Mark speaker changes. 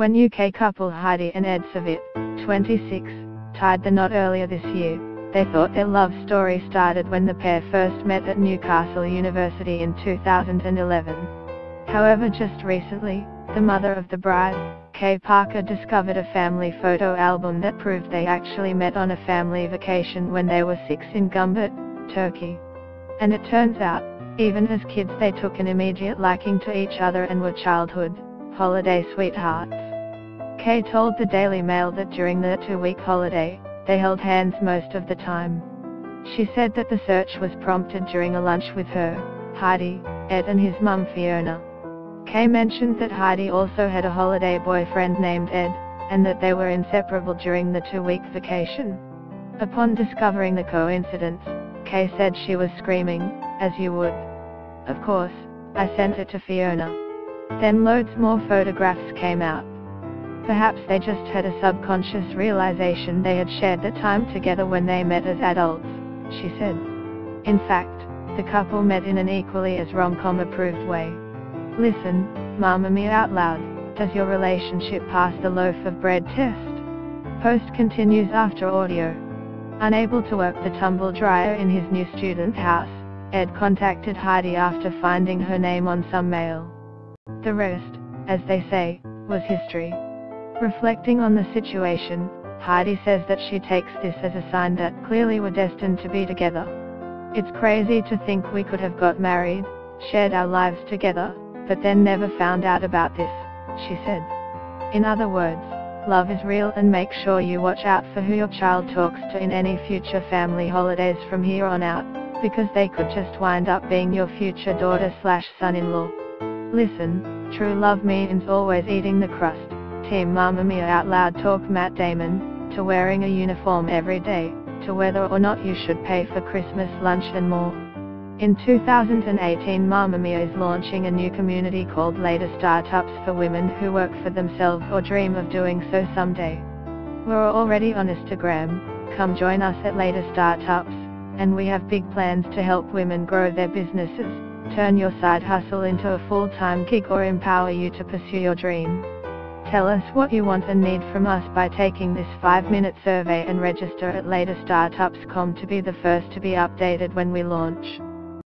Speaker 1: When UK couple Heidi and Ed Savitt, 26, tied the knot earlier this year, they thought their love story started when the pair first met at Newcastle University in 2011. However just recently, the mother of the bride, Kay Parker discovered a family photo album that proved they actually met on a family vacation when they were six in Gumbet, Turkey. And it turns out, even as kids they took an immediate liking to each other and were childhood, holiday sweethearts. Kay told the Daily Mail that during the two-week holiday, they held hands most of the time. She said that the search was prompted during a lunch with her, Heidi, Ed and his mum Fiona. Kay mentioned that Heidi also had a holiday boyfriend named Ed, and that they were inseparable during the two-week vacation. Upon discovering the coincidence, Kay said she was screaming, as you would. Of course, I sent it to Fiona. Then loads more photographs came out. Perhaps they just had a subconscious realization they had shared the time together when they met as adults, she said. In fact, the couple met in an equally as rom-com approved way. Listen, Mamamia out loud, does your relationship pass the loaf of bread test? Post continues after audio. Unable to work the tumble dryer in his new student house, Ed contacted Heidi after finding her name on some mail. The rest, as they say, was history. Reflecting on the situation, Heidi says that she takes this as a sign that clearly we're destined to be together. It's crazy to think we could have got married, shared our lives together, but then never found out about this, she said. In other words, love is real and make sure you watch out for who your child talks to in any future family holidays from here on out, because they could just wind up being your future daughter slash son-in-law. Listen, true love means always eating the crust, Team Mamamia Out Loud talk Matt Damon, to wearing a uniform every day, to whether or not you should pay for Christmas lunch and more. In 2018 Mamamia is launching a new community called Lady Startups for women who work for themselves or dream of doing so someday. We're already on Instagram, come join us at Lady Startups, and we have big plans to help women grow their businesses, turn your side hustle into a full-time gig or empower you to pursue your dream. Tell us what you want and need from us by taking this 5-minute survey and register at ladystartups.com to be the first to be updated when we launch.